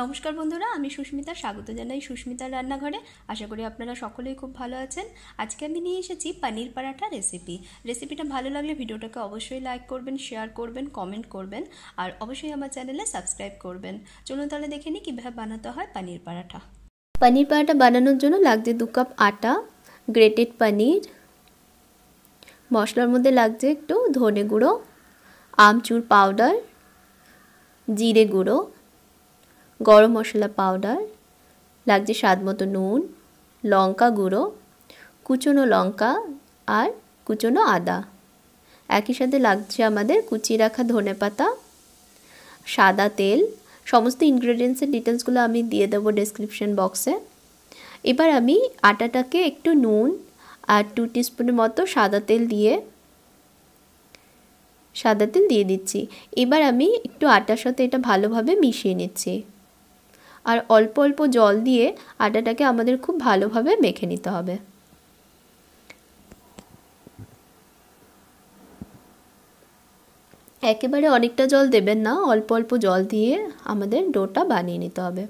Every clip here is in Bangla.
নমস্কার বন্ধুরা, আমি সুস্মিতা, স্বাগত জানাই সুস্মিতার রান্নাঘরে। আশা করি আপনারা সকলেই খুব ভালো আছেন। আজকে আমি নিয়ে এসেছি পানির পারাঠা রেসিপি রেসিপিটা ভালো লাগলে ভিডিওটাকে অবশ্যই লাইক করবেন শেয়ার করবেন কমেন্ট করবেন, আর অবশ্যই আমার চ্যানেলে সাবস্ক্রাইব করবেন। চলুন তাহলে দেখে নিই কীভাবে বানাতে হয় পানির পারাঠা। পানির পারাঠা বানানোর জন্য লাগছে দু কাপ আটা গ্রেটেড পানির, মশলার মধ্যে লাগছে একটু ধনে গুঁড়ো, আমচুর পাউডার জিরে গুঁড়ো গরম মশলা পাউডার লাগছে স্বাদ মতো নুন, লঙ্কা গুঁড়ো, কুচনো লঙ্কা আর কুচনো আদা। একই সাথে লাগছে আমাদের কুচিয়ে রাখা ধনে পাতা, সাদা তেল। সমস্ত ইনগ্রেডিয়েন্টসের ডিটেলসগুলো আমি দিয়ে দেবো ডেসক্রিপশন বক্সে এবার আমি আটাটাকে একটু নুন আর টু টিস্পুনের মতো সাদা তেল দিয়ে, সাদা তেল দিয়ে দিচ্ছি। এবার আমি একটু আটার সাথে এটা ভালোভাবে মিশিয়ে নিচ্ছি। আর অল্প অল্প জল দিয়ে আটাটাকে আমাদের খুব ভালোভাবে মেখে নিতে হবে। একেবারে অনেকটা জল দেবেন না, অল্প অল্প জল দিয়ে আমাদের ডোটা বানিয়ে নিতে হবে।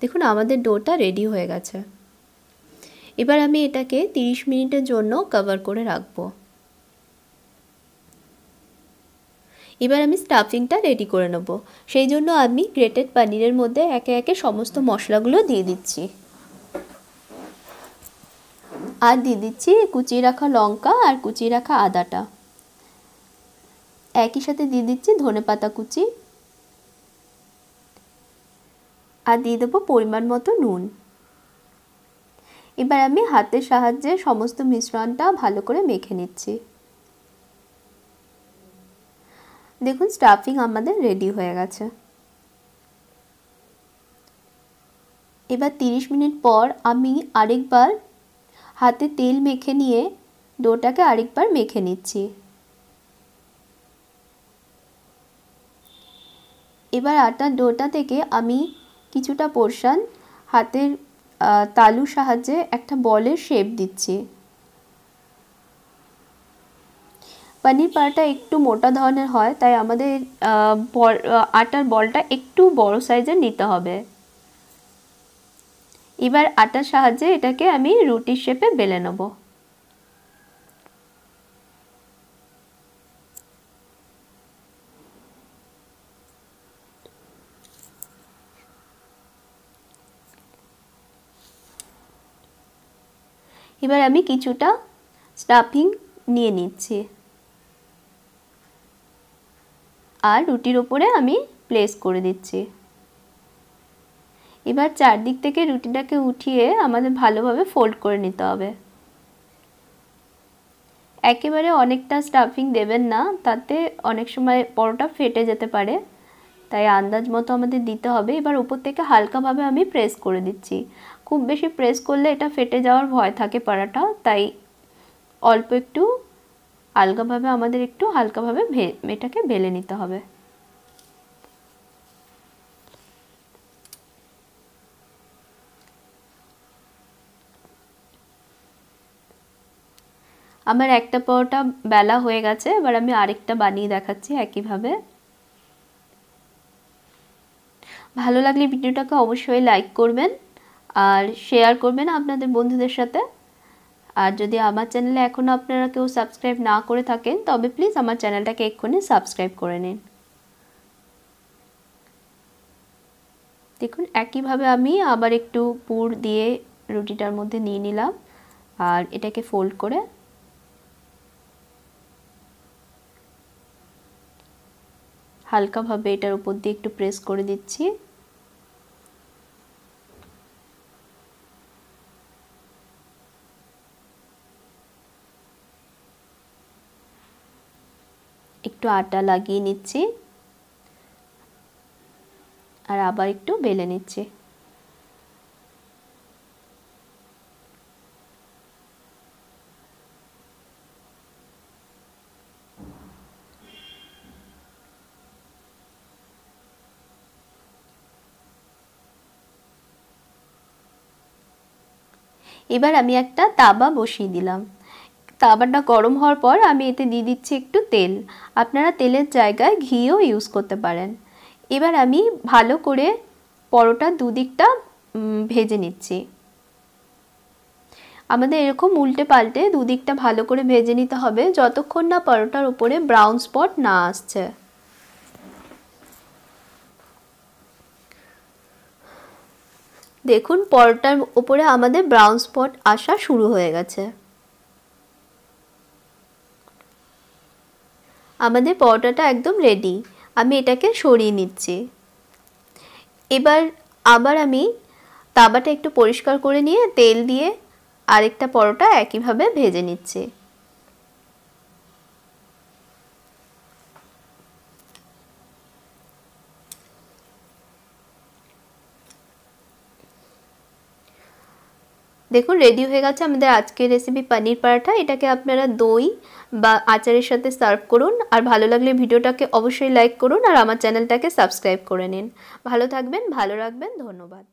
দেখুন, আমাদের ডোটা রেডি হয়ে গেছে। এবার আমি এটাকে 30 মিনিটের জন্য কভার করে রাখব। এবার আমি স্টাফিংটা রেডি করে নেব। সেই জন্য আমি গ্রেটেড পানিরের মধ্যে একে একে সমস্ত মশলাগুলো দিয়ে দিচ্ছি। আর দিয়ে দিচ্ছি কুচিয়ে রাখা লঙ্কা আর কুচিয়ে রাখা আদাটা। একই সাথে দিয়ে দিচ্ছি ধনে পাতা কুচি। আর দিয়ে দেবো পরিমাণ মতো নুন। এবার আমি হাতের সাহায্যে সমস্ত মিশ্রণটা ভালো করে মেখে নিচ্ছি। দেখুন স্টাফিং আমাদের রেডি হয়ে গেছে। এবার 30 মিনিট পর আমি আরেকবার হাতে তেল মেখে নিয়ে ডোটাকে আরেকবার মেখে নিচ্ছি। এবার আটার ডোটা থেকে আমি কিছুটা পোর্শন হাতের তালুর সাহায্যে একটা বলের শেপ দিচ্ছি। পানির পাড়াটা একটু মোটা ধরনের হয়, তাই আমাদের আটার বলটা একটু বড় সাইজের নিতে হবে। এবার আটার সাহায্যে এটাকে আমি রুটির শেপে বেলে নেব। এবার আমি কিছুটা স্টাফিং নিয়ে নিচ্ছি। আর রুটির ওপরে আমি প্লেস করে দিচ্ছি। এবার চারদিক থেকে রুটিটাকে উঠিয়ে আমাদের ভালোভাবে ফোল্ড করে নিতে হবে। একেবারে অনেকটা স্টাফিং দেবেন না, তাতে অনেক সময় পরোটা ফেটে যেতে পারে, তাই আন্দাজ মতো আমাদের দিতে হবে। এবার উপর থেকে হালকাভাবে আমি প্রেস করে দিচ্ছি। খুব বেশি প্রেস করলে এটা ফেটে যাওয়ার ভয় থাকে পাড়াটা, তাই অল্প একটু আলগাভাবে আমাদের একটু হালকাভাবে এটাকে বেলে নিতে হবে। আমার একটা পরোটা বেলা হয়ে গেছে, এবার আমি আরেকটা বানিয়ে দেখাচ্ছি একইভাবে। ভালো লাগলে ভিডিওটাকে অবশ্যই লাইক করবেন আর শেয়ার করবেন আপনাদের বন্ধুদের সাথে। আর যদি আমার চ্যানেলে এখনও আপনারা কেউ সাবস্ক্রাইব না করে থাকেন, তবে প্লিজ আমার চ্যানেলটাকে এক্ষুনি সাবস্ক্রাইব করে নিন। দেখুন, একইভাবে আমি আবার একটু পুর দিয়ে রুটিটার মধ্যে নিয়ে নিলাম আর এটাকে ফোল্ড করে হালকাভাবে এটার উপর দিয়ে একটু প্রেস করে দিচ্ছি। একটু আটা লাগিয়ে নিচ্ছি। আর আবার একটু বেলে নিচ্ছি। এবার আমি একটা তাবা বসিয়ে দিলাম। তাওয়াটা গরম হওয়ার পর আমি এতে দিয়ে দিচ্ছি একটু তেল। আপনারা তেলের জায়গায় ঘিও ইউজ করতে পারেন। এবার আমি ভালো করে পরোটা দুদিকটা ভেজে নিচ্ছি। আমাদের এরকম উল্টে পাল্টে দুদিকটা ভালো করে ভেজে নিতে হবে, যতক্ষণ না পরোটার উপরে ব্রাউন স্পট না আসছে। দেখুন, পরোটার উপরে আমাদের ব্রাউন স্পট আসা শুরু হয়ে গেছে। আমাদের পরোটাটা একদম রেডি আমি এটাকে সরিয়ে নিচ্ছি। এবার আবার আমি তাবাটা একটু পরিষ্কার করে নিয়ে তেল দিয়ে আরেকটা পরোটা একইভাবে ভেজে নিচ্ছি। দেখুন রেডি হয়ে গেছে আমাদের আজকের রেসিপি পানির পরাঠা এটাকে আপনারা দই বা আচারের সাথে সার্ভ করুন। আর ভালো লাগলে ভিডিওটাকে অবশ্যই লাইক করুন আর আমার চ্যানেলটাকে সাবস্ক্রাইব করে নিন। ভালো থাকবেন, ভালো রাখবেন, ধন্যবাদ।